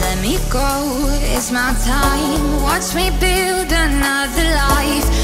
Let me go, it's my time. Watch me build another life.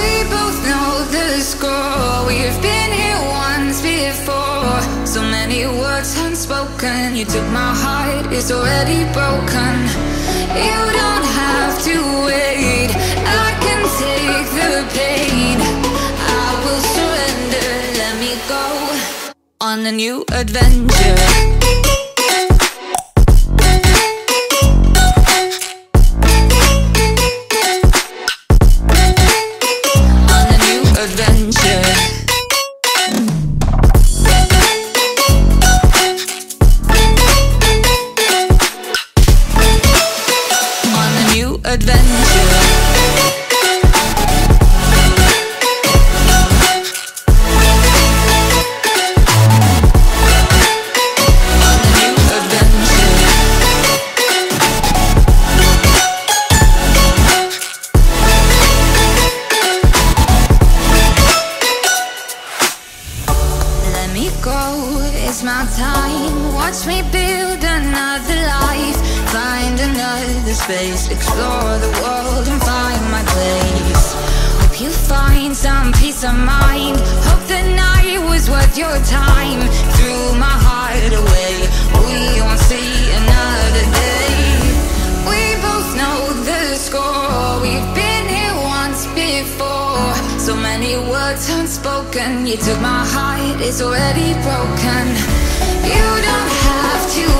we both know the score. We've been here once before. So many words unspoken. You took my heart, it's already broken. You don't have to wait. I can take the pain. I will surrender. Let me go on a new adventure. Peace of mind. Hope the night was worth your time. Threw my heart away. We won't see another day. We both know the score. We've been here once before. So many words unspoken. You took my heart, it's already broken. You don't have to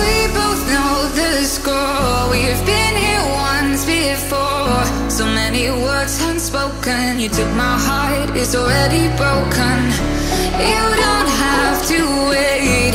we both know the score. We've been here once before. So many words unspoken. You took my heart, it's already broken. You don't have to wait.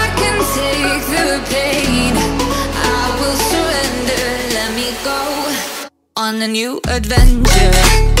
I can take the pain. I will surrender. Let me go on a new adventure.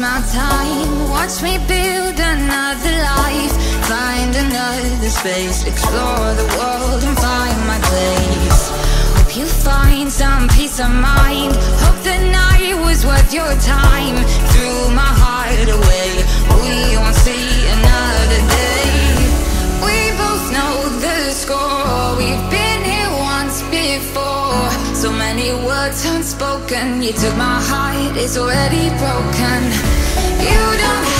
My time. Watch me build another life. Find another space, explore the world and find my place. Hope you find some peace of mind. Hope the night was worth your time. Threw my heart away. You took my heart, it's already broken. You don't